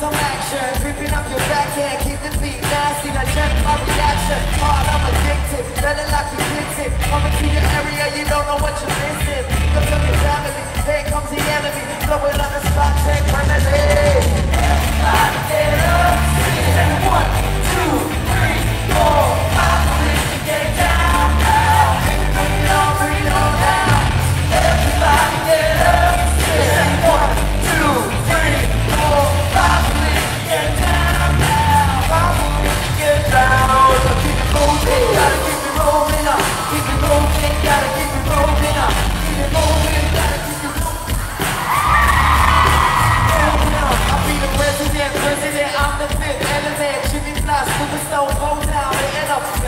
some action, ripping up your back, yeah, keep the beat nasty, now check my reaction.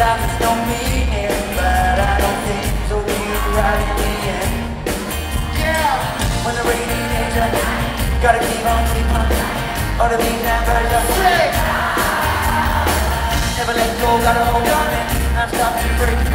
life but I don't think so. We're right in the end. Yeah, when the days are gotta keep on keep on. Beat and birds are sick. Never let go, gotta hold on and stop to break